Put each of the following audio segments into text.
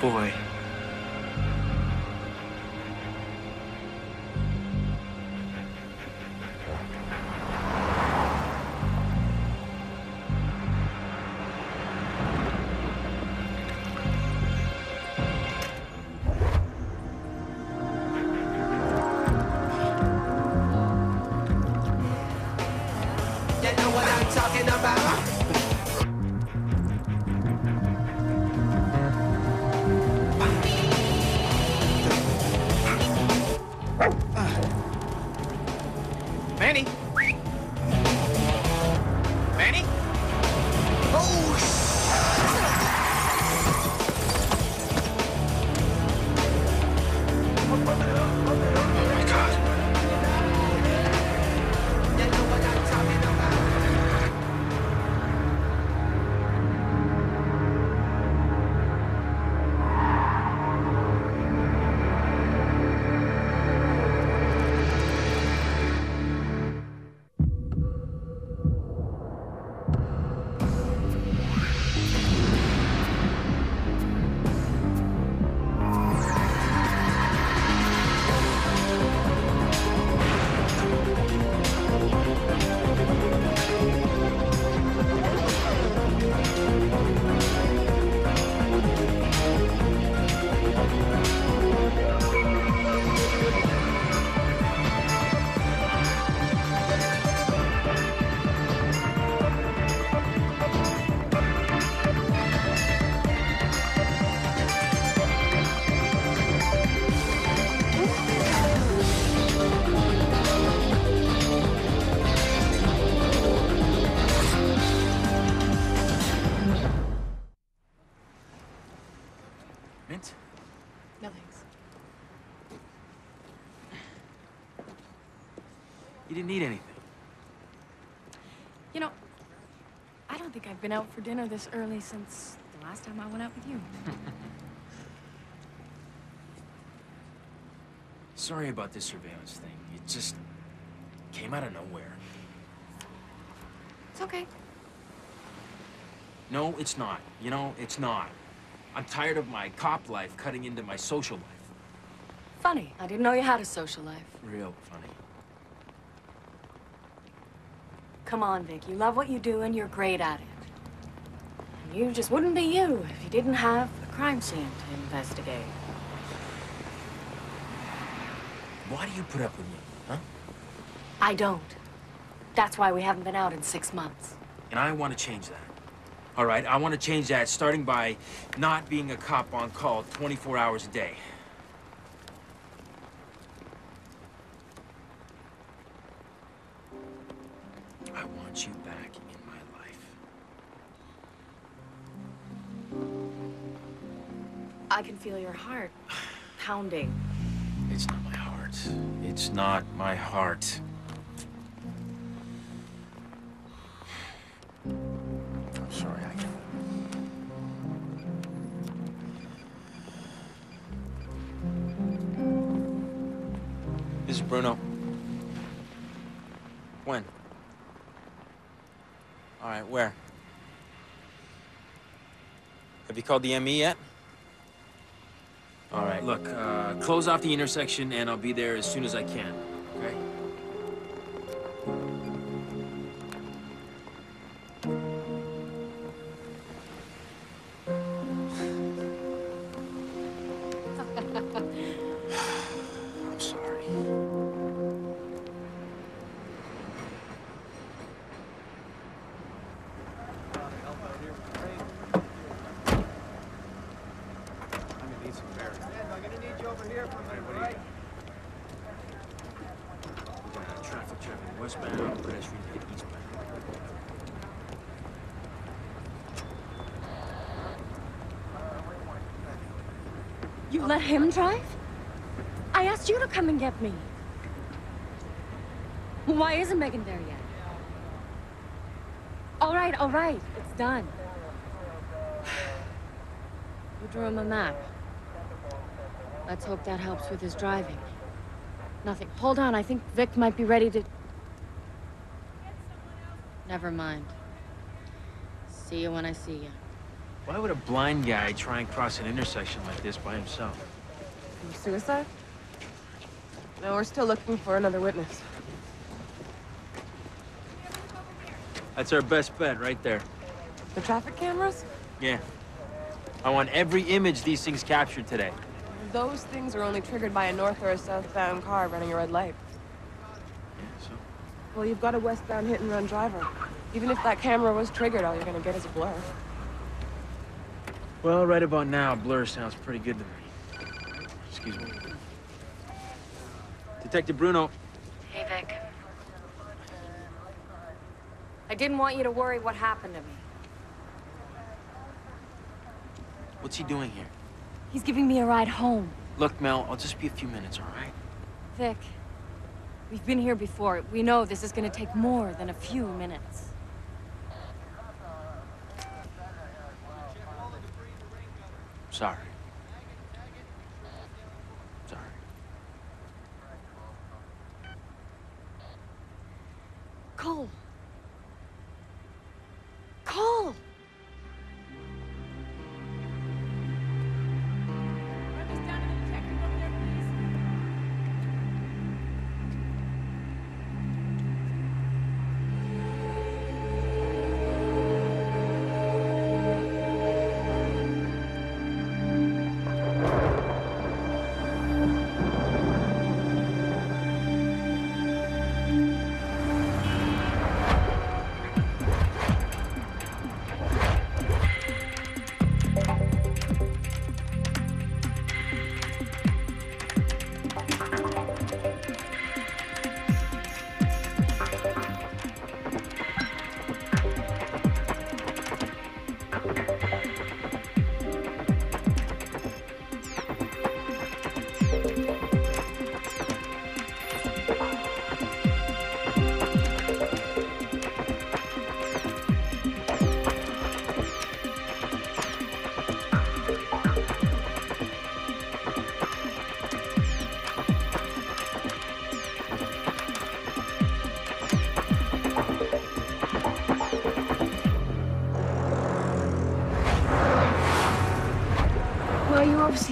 Boy. You know what I'm talking about? You didn't need anything. You know, I don't think I've been out for dinner this early since the last time I went out with you. Sorry about this surveillance thing. It just came out of nowhere. It's okay. No, it's not. You know, it's not. I'm tired of my cop life cutting into my social life. Funny. I didn't know you had a social life. Real funny. Come on, Vic. You love what you do and you're great at it. And you just wouldn't be you if you didn't have a crime scene to investigate. Why do you put up with me, huh? I don't. That's why we haven't been out in six months. And I want to change that. All right, I want to change that starting by not being a cop on call 24 hours a day. I want you back in my life. I can feel your heart pounding. It's not my heart. It's not my heart. I'm sorry, I can't. This is Bruno. When? All right, where? Have you called the ME yet? All right, look, uh, close off the intersection and I'll be there as soon as I can, Have traffic traffic westbound, pedestrian hit eastbound. You let him drive? I asked you to come and get me. Why isn't Megan there yet? All right, all right. It's done. You drew him a map. Let's hope that helps with his driving. Nothing. Hold on, I think Vic might be ready to... Never mind. See you when I see you. Why would a blind guy try and cross an intersection like this by himself? Suicide? No, we're still looking for another witness. That's our best bet right there. The traffic cameras? Yeah. I want every image these things captured today. Those things are only triggered by a north or a southbound car running a red light. Yeah, so? Well, you've got a westbound hit and run driver. Even if that camera was triggered, all you're gonna get is a blur. Well, right about now, blur sounds pretty good to me. Excuse me. Detective Bruno. Hey, Vic. I didn't want you to worry what happened to me. What's he doing here? He's giving me a ride home. Look, Mel, I'll just be a few minutes, all right? Vic, we've been here before. We know this is gonna take more than a few minutes. Sorry. Sorry.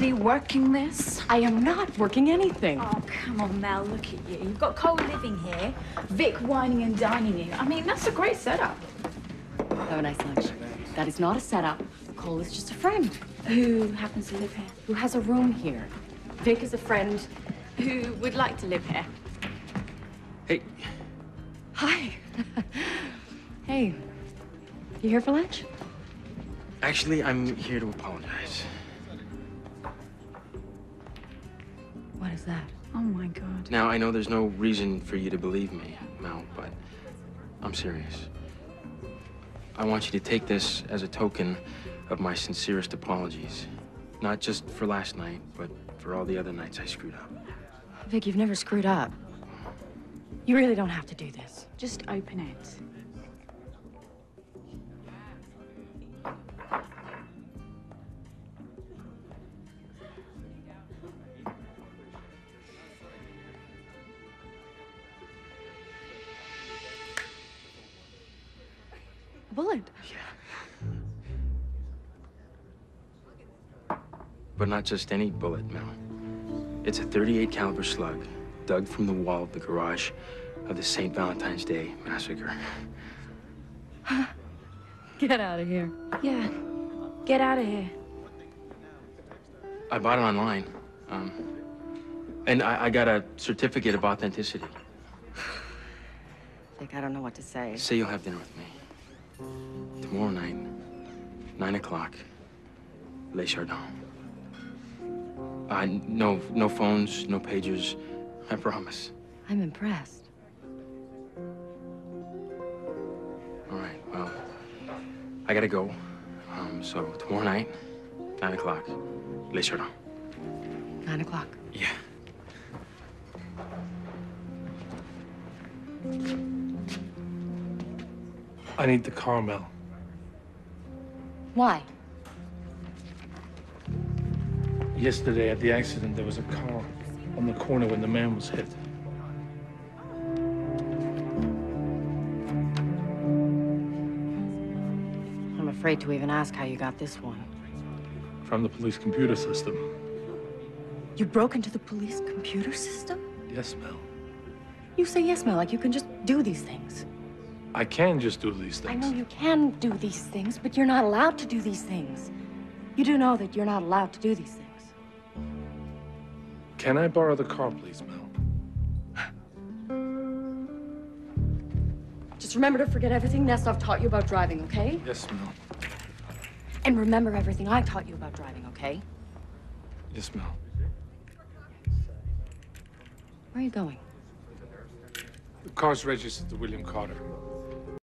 Well, working this. I am not working anything. Oh, come on, Mel, look at you. You've got Cole living here, Vic wining and dining you. I mean, that's a great setup. Have a nice lunch. That is not a setup. Cole is just a friend Who happens to live here? who has a room here. Vic is a friend. Who would like to live here? Hey, Hi. hey, you here for lunch? actually, I'm here to apologize. What is that? Oh, my God. Now, I know there's no reason for you to believe me, Mel, but I'm serious. I want you to take this as a token of my sincerest apologies. Not just for last night, but for all the other nights I screwed up. Vic, you've never screwed up. You really don't have to do this. Just open it. A bullet. But not just any bullet, Mel. It's a 38 caliber slug, dug from the wall of the garage of the St. Valentine's Day massacre. Get out of here. Yeah. Get out of here. I bought it online. Um, and I, I got a certificate of authenticity. Like, I don't know what to say. Say you'll have dinner with me. Tomorrow night, 9 o'clock, Les Chardons. Uh, no, no phones, no pagers. I promise. I'm impressed. All right, well, I gotta go. Um, so tomorrow night, 9 o'clock, Les Chardons. Nine o'clock. Yeah. I need the car, Mel. Why? Yesterday at the accident, there was a car on the corner when the man was hit. I'm afraid to even ask how you got this one. From the police computer system. You broke into the police computer system? Yes, Mel. You say yes, Mel, like you can just do these things. I can just do these things. I know you can do these things, but you're not allowed to do these things. You do know that you're not allowed to do these things. Can I borrow the car, please, Mel? Just remember to forget everything Nestov taught you about driving, okay? Yes, Mel. And remember everything I taught you about driving, okay? Yes, Mel. Where are you going? The car's registered to William Carter.